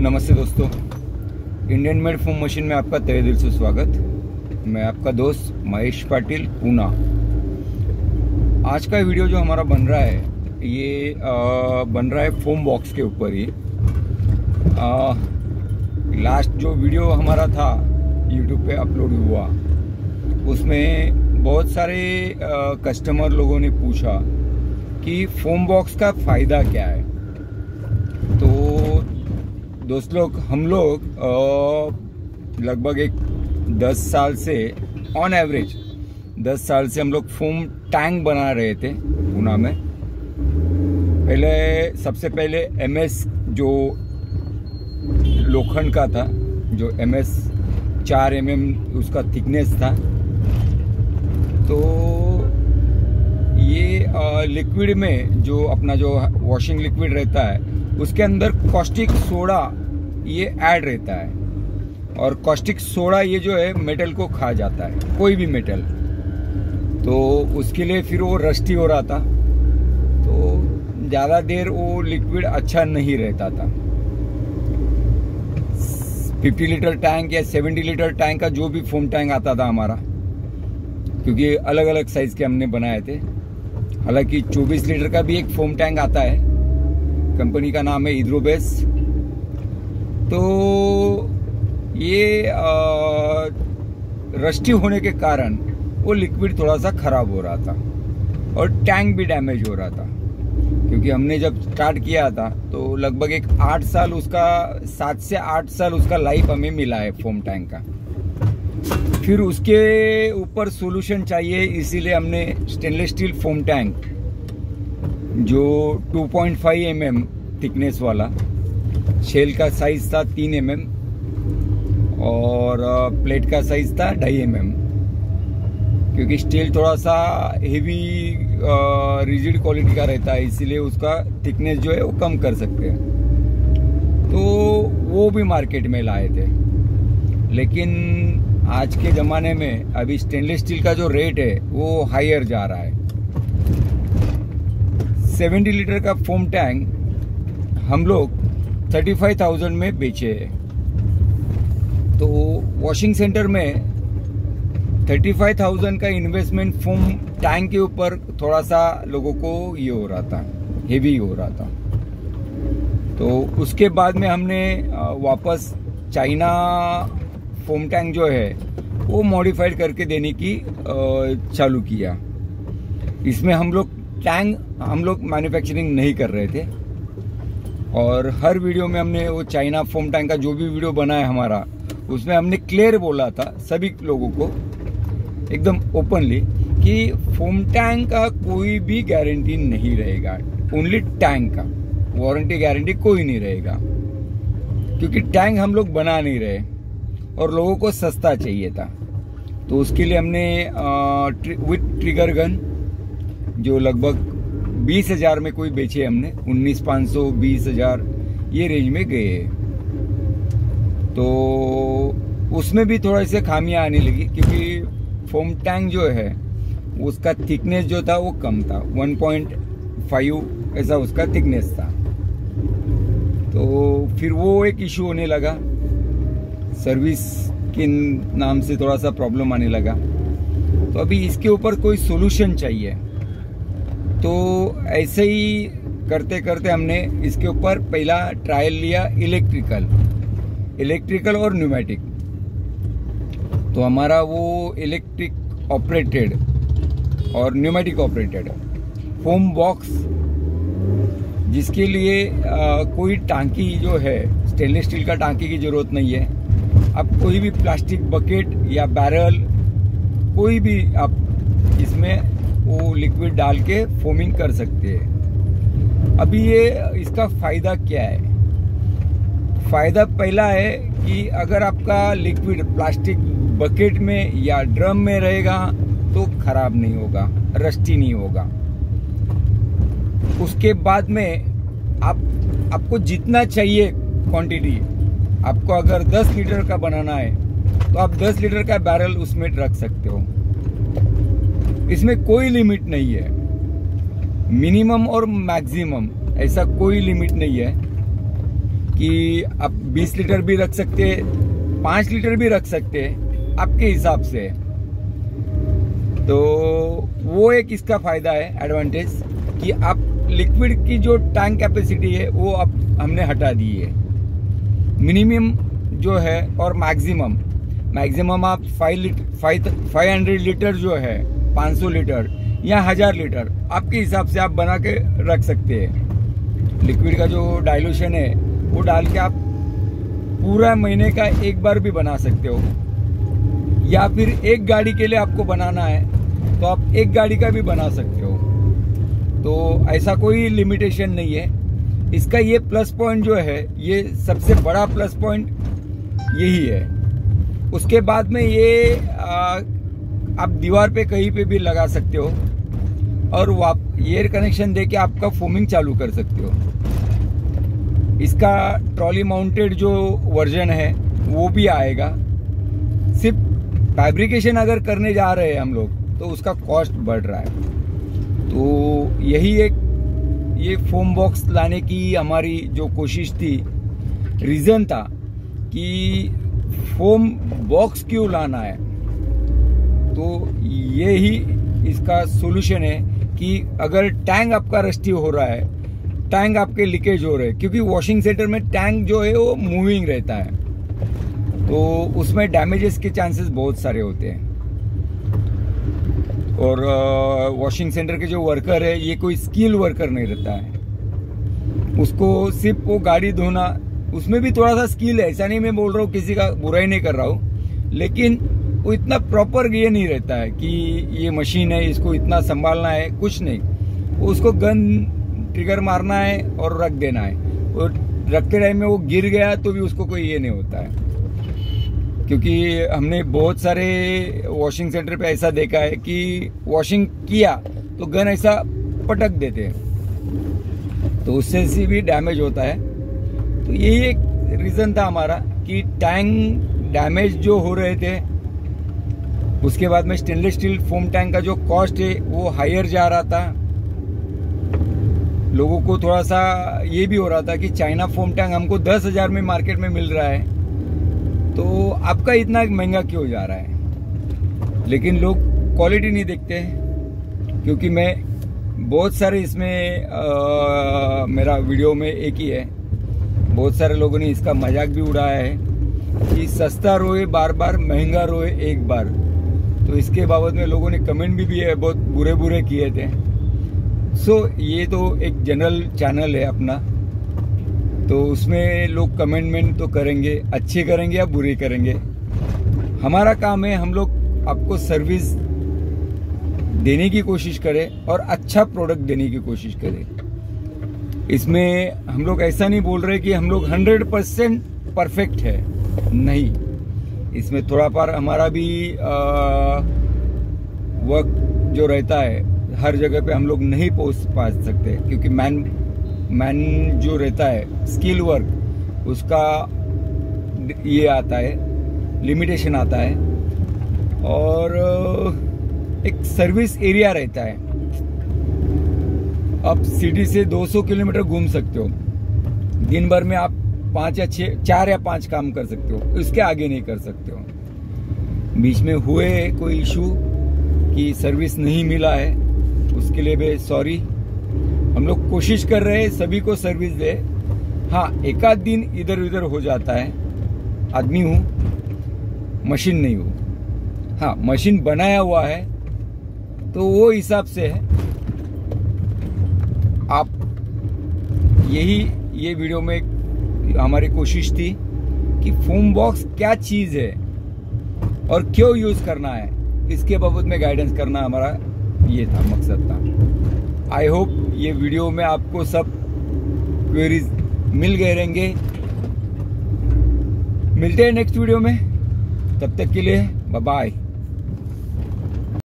नमस्ते दोस्तों। Indian made foam machine में आपका तहे दिल से स्वागत। मैं आपका दोस्त महेश पाटिल पूना। आज का वीडियो जो हमारा बन रहा है ये आ, बन रहा है फोम बॉक्स के ऊपर ही। लास्ट जो वीडियो हमारा था यूट्यूब पे अपलोड हुआ उसमें बहुत सारे आ, कस्टमर लोगों ने पूछा कि फोम बॉक्स का फ़ायदा क्या है। दोस्त लोग, हम लोग लगभग एक दस साल से ऑन एवरेज दस साल से हम लोग फोम टैंक बना रहे थे पूना में। पहले, सबसे पहले एमएस जो लोखंड का था, जो एमएस चार एम एम उसका थिकनेस था तो ये लिक्विड में जो अपना जो वॉशिंग लिक्विड रहता है उसके अंदर कॉस्टिक सोडा ये ऐड रहता है। और कॉस्टिक सोडा ये जो है मेटल को खा जाता है, कोई भी मेटल तो उसके लिए फिर वो रस्टी हो रहा था। तो ज़्यादा देर वो लिक्विड अच्छा नहीं रहता था। 50 लीटर टैंक या 70 लीटर टैंक का जो भी फोम टैंक आता था हमारा, क्योंकि अलग अलग साइज़ के हमने बनाए थे। हालाँकि 24 लीटर का भी एक फोम टैंक आता है। कंपनी का नाम है इद्रोबेस तो ये रस्टी होने के कारण वो लिक्विड थोड़ा सा खराब हो रहा था और टैंक भी डैमेज हो रहा था। क्योंकि हमने जब स्टार्ट किया था तो लगभग एक आठ साल उसका, सात से आठ साल उसका लाइफ हमें मिला है फोम टैंक का। फिर उसके ऊपर सॉल्यूशन चाहिए, इसीलिए हमने स्टेनलेस स्टील फोम टैंक जो 2.5 पॉइंट mm थिकनेस वाला शेल का साइज़ था 3 mm और प्लेट का साइज़ था ढाई एम mm क्योंकि स्टील थोड़ा सा हेवी रिजिड क्वालिटी का रहता है, इसीलिए उसका थिकनेस जो है वो कम कर सकते हैं। तो वो भी मार्केट में लाए थे। लेकिन आज के ज़माने में अभी स्टेनलेस स्टील का जो रेट है, वो हायर जा रहा है। 70 लीटर का फोम टैंक हम लोग 35,000 में बेचे हैं। तो वॉशिंग सेंटर में 35,000 का इन्वेस्टमेंट फोम टैंक के ऊपर थोड़ा सा लोगों को ये हो रहा था हेवी हो रहा था। तो उसके बाद में हमने वापस चाइना फोम टैंक जो है वो मॉडिफाइड करके देने की चालू किया। इसमें हम लोग टैंक हम लोग मैन्युफैक्चरिंग नहीं कर रहे थे। और हर वीडियो में हमने वो चाइना फोम टैंक का जो भी वीडियो बना है हमारा, उसमें हमने क्लियर बोला था सभी लोगों को, एकदम ओपनली कि फोम टैंक का कोई भी गारंटी नहीं रहेगा। ओनली टैंक का। वारंटी गारंटी कोई नहीं रहेगा। क्योंकि टैंक हम लोग बना नहीं रहे, और लोगों को सस्ता चाहिए था। तो उसके लिए हमने विथ ट्रिगर गन जो लगभग बीस हज़ार में कोई बेचे हमने, उन्नीस पाँच सौ, बीस हज़ार, ये रेंज में गए तो उसमें भी थोड़ा से खामियाँ आने लगी, क्योंकि फोम टैंक जो है, उसका थिकनेस जो था वो कम था। 1.5 ऐसा उसका थिकनेस था। तो फिर वो एक इशू होने लगा। सर्विस के नाम से थोड़ा सा प्रॉब्लम आने लगा। तो अभी इसके ऊपर कोई सोल्यूशन चाहिए? तो ऐसे ही करते करते हमने इसके ऊपर पहला ट्रायल लिया इलेक्ट्रिकल इलेक्ट्रिकल और न्यूमेटिक तो हमारा वो इलेक्ट्रिक ऑपरेटेड और न्यूमेटिक ऑपरेटेड फोम बॉक्स जिसके लिए आ, कोई टांकी जो है स्टेनलेस स्टील का टांकी की ज़रूरत नहीं है। आप कोई भी प्लास्टिक बकेट या बैरल कोई भी आप इसमें वो लिक्विड डाल के फोमिंग कर सकते हैं। अभी ये, इसका फ़ायदा क्या है? फ़ायदा पहला है कि अगर आपका लिक्विड प्लास्टिक बकेट में या ड्रम में रहेगा तो खराब नहीं होगा रस्टी नहीं होगा। उसके बाद में आप, आपको जितना चाहिए क्वांटिटी आपको अगर 10 लीटर का बनाना है तो आप 10 लीटर का बैरल उसमें रख सकते हो। इसमें कोई लिमिट नहीं है। मिनिमम और मैक्सिमम ऐसा कोई लिमिट नहीं है कि आप 20 लीटर भी रख सकते, पाँच लीटर भी रख सकते आपके हिसाब से। तो वो एक इसका फ़ायदा है एडवांटेज कि आप लिक्विड की जो टैंक कैपेसिटी है, वो अब हमने हटा दी है। मिनिमम जो है और मैक्सिमम मैक्सिमम आप five litre five hundred litre जो है 500 लीटर या हज़ार लीटर आपके हिसाब से आप बना के रख सकते हैं। लिक्विड का जो डाइल्यूशन है वो डाल के आप पूरा महीने का एक बार भी बना सकते हो। या फिर एक गाड़ी के लिए आपको बनाना है तो आप एक गाड़ी का भी बना सकते हो। तो ऐसा कोई लिमिटेशन नहीं है। इसका ये प्लस पॉइंट जो है ये सबसे बड़ा प्लस पॉइंट यही है। उसके बाद में ये आ, आप दीवार पे कहीं पे भी लगा सकते हो और एयर कनेक्शन देके आपका फोमिंग चालू कर सकते हो। इसका ट्रॉली माउंटेड जो वर्जन है, वो भी आएगा। सिर्फ़ फैब्रिकेशन अगर करने जा रहे हैं हम लोग तो उसका कॉस्ट बढ़ रहा है। तो यही एक, ये फोम बॉक्स लाने की हमारी जो कोशिश थी रीज़न था कि फोम बॉक्स क्यों लाना है? तो ये ही इसका सोल्यूशन है कि अगर टैंक आपका रस्टी हो रहा है टैंक आपके लीकेज हो रहे हैं, क्योंकि वॉशिंग सेंटर में टैंक जो है वो मूविंग रहता है। तो उसमें डैमेजेस के चांसेस बहुत सारे होते हैं। और वॉशिंग सेंटर के जो वर्कर है, ये कोई स्किल वर्कर नहीं रहता है। उसको सिर्फ़ वो गाड़ी धोना, उसमें भी थोड़ा सा स्किल है, ऐसा नहीं मैं बोल रहा हूँ, किसी का बुराई नहीं कर रहा हूँ, लेकिन वो इतना प्रॉपर ये नहीं रहता है कि ये मशीन है, इसको इतना संभालना है, कुछ नहीं। उसको गन ट्रिगर मारना है और रख देना है। और रखते टाइम में वो गिर गया तो भी उसको कोई ये नहीं होता है। क्योंकि हमने बहुत सारे वॉशिंग सेंटर पे ऐसा देखा है कि वॉशिंग किया तो गन ऐसा पटक देते हैं। तो उससे से भी डैमेज होता है। तो यही एक रीज़न था हमारा कि टैंक डैमेज जो हो रहे थे उसके बाद में स्टेनलेस स्टील फोम टैंक का जो कॉस्ट है वो हायर जा रहा था। लोगों को थोड़ा सा ये भी हो रहा था कि चाइना फोम टैंक हमको दस हज़ार में मार्केट में मिल रहा है। तो आपका इतना महँगा क्यों जा रहा है? लेकिन लोग क्वालिटी नहीं देखते क्योंकि मैं बहुत सारे इसमें आ, मेरा वीडियो में एक ही है। बहुत सारे लोगों ने इसका मज़ाक भी उड़ाया है कि सस्ता रोए बार बार महँगा रोए एक बार। तो इसके बाबत में लोगों ने कमेंट भी, भी बहुत बुरे बुरे किए थे। सो so, ये तो एक जनरल चैनल है अपना। तो उसमें लोग कमेंटमेंट तो करेंगे अच्छे करेंगे या बुरे करेंगे। हमारा काम है हम लोग आपको सर्विस देने की कोशिश करें और अच्छा प्रोडक्ट देने की कोशिश करें। इसमें हम लोग ऐसा नहीं बोल रहे कि हम लोग 100 परसेंट परफेक्ट है। नहीं। इसमें थोड़ा पर हमारा भी वर्क जो रहता है, हर जगह पे हम लोग नहीं पहुँच पा सकते, क्योंकि मैन मैन जो रहता है स्किल वर्क उसका ये आता है लिमिटेशन आता है, और, एक सर्विस एरिया रहता है। आप सिटी से 200 किलोमीटर घूम सकते हो। दिन भर में आप पाँच या छह, चार या पाँच काम कर सकते हो इसके आगे नहीं कर सकते हो। बीच में हुए कोई इशू कि सर्विस नहीं मिला है, उसके लिए भी सॉरी। हम लोग कोशिश कर रहे हैं सभी को सर्विस दे। हाँ एक आध दिन इधर उधर हो जाता है। आदमी हूँ, मशीन नहीं हूँ। हाँ मशीन बनाया हुआ है तो वो हिसाब से है। आप यही, ये वीडियो में हमारी कोशिश थी कि फोम बॉक्स क्या चीज़ है और क्यों यूज़ करना है, इसके बाबत में गाइडेंस करना हमारा ये था, मकसद था। आई होप ये वीडियो में आपको सब क्वेरीज मिल गए रहेंगे। मिलते हैं नेक्स्ट वीडियो में। तब तक के लिए बाय